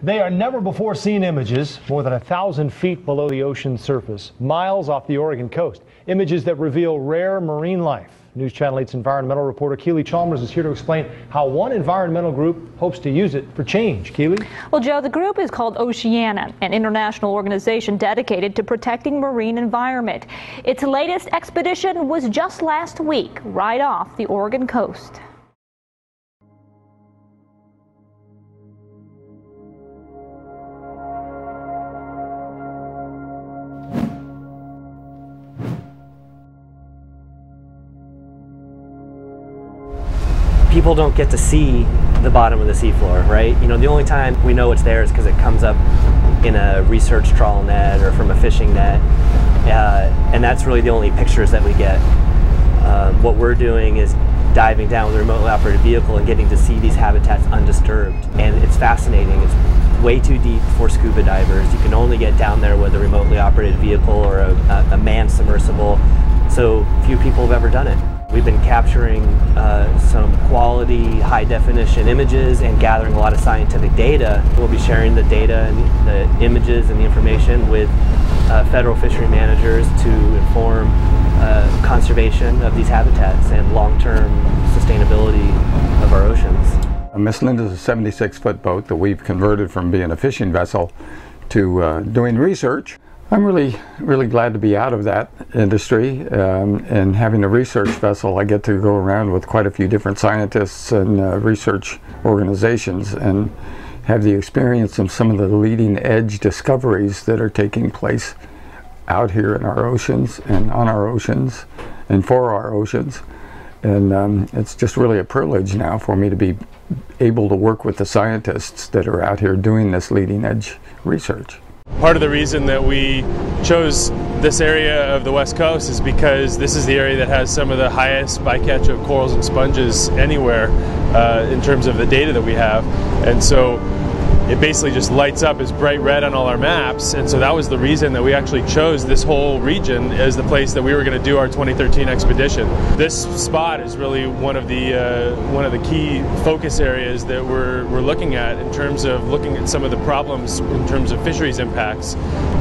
They are never before seen images more than a thousand feet below the ocean's surface, miles off the Oregon coast. Images that reveal rare marine life. News Channel 8's environmental reporter Keely Chalmers is here to explain how one environmental group hopes to use it for change. Keely? Well, Joe, the group is called Oceana, an international organization dedicated to protecting marine environment. Its latest expedition was just last week, right off the Oregon coast. People don't get to see the bottom of the seafloor, right? You know, the only time we know it's there is because it comes up in a research trawl net or from a fishing net, uh, and that's really the only pictures that we get. Um, what we're doing is diving down with a remotely operated vehicle and getting to see these habitats undisturbed, and it's fascinating. It's way too deep for scuba divers. You can only get down there with a remotely operated vehicle or a, a, a manned submersible, so few people have ever done it. We've been capturing uh, some quality, high definition images and gathering a lot of scientific data. We'll be sharing the data and the images and the information with uh, federal fishery managers to inform uh, conservation of these habitats and long-term sustainability of our oceans. Miss Linda's a 76 foot boat that we've converted from being a fishing vessel to uh, doing research. I'm really, really glad to be out of that industry um, and having a research vessel. I get to go around with quite a few different scientists and uh, research organizations and have the experience of some of the leading edge discoveries that are taking place out here in our oceans and on our oceans and for our oceans. And um, it's just really a privilege now for me to be able to work with the scientists that are out here doing this leading edge research. Part of the reason that we chose this area of the west coast is because this is the area that has some of the highest bycatch of corals and sponges anywhere uh, in terms of the data that we have. And so it basically just lights up as bright red on all our maps. And so that was the reason that we actually chose this whole region as the place that we were going to do our 2013 expedition. This spot is really one of the uh, one of the key focus areas that we're, we're looking at in terms of looking at some of the problems in terms of fisheries impacts.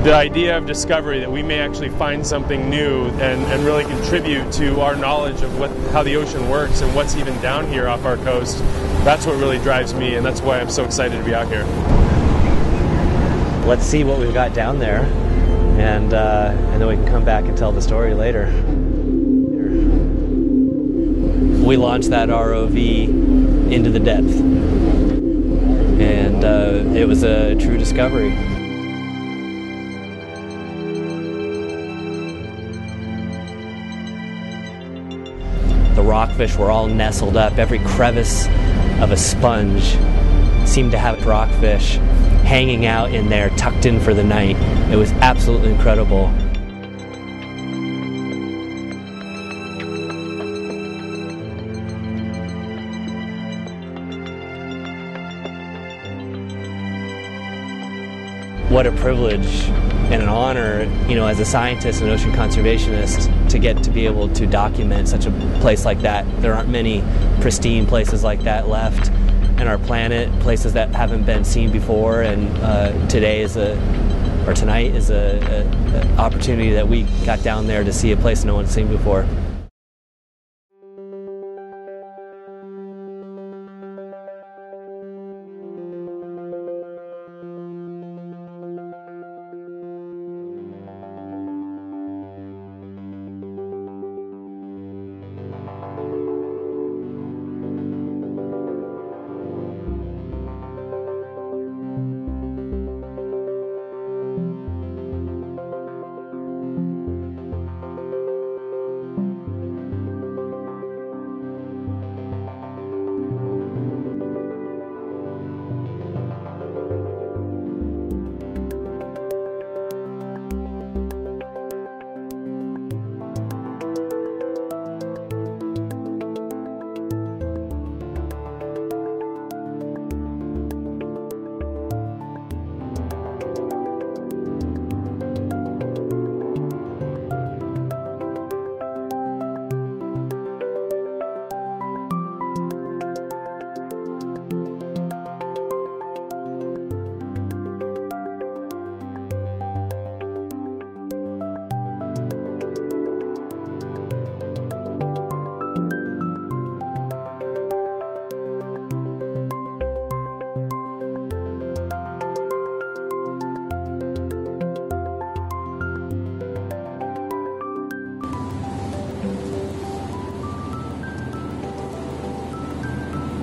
The idea of discovery that we may actually find something new and, and really contribute to our knowledge of what how the ocean works and what's even down here off our coast, that's what really drives me and that's why I'm so excited to be out here let's see what we've got down there, and uh, and then we can come back and tell the story later. We launched that ROV into the depth, and uh, it was a true discovery. The rockfish were all nestled up, every crevice of a sponge seemed to have rockfish hanging out in there, tucked in for the night. It was absolutely incredible. What a privilege and an honor, you know, as a scientist and ocean conservationist to get to be able to document such a place like that. There aren't many pristine places like that left and our planet, places that haven't been seen before. And uh, today is a, or tonight is a, a, a opportunity that we got down there to see a place no one's seen before.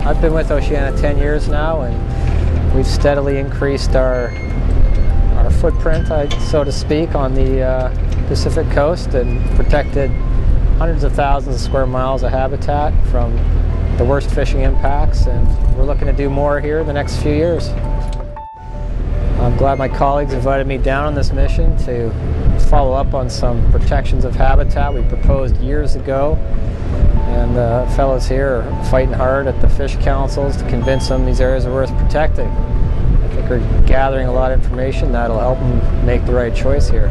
I've been with Oceana 10 years now, and we've steadily increased our our footprint, so to speak, on the uh, Pacific coast and protected hundreds of thousands of square miles of habitat from the worst fishing impacts, and we're looking to do more here in the next few years. I'm glad my colleagues invited me down on this mission to follow up on some protections of habitat we proposed years ago. And uh, the fellows here are fighting hard at the fish councils to convince them these areas are worth protecting. I think we're gathering a lot of information that'll help them make the right choice here.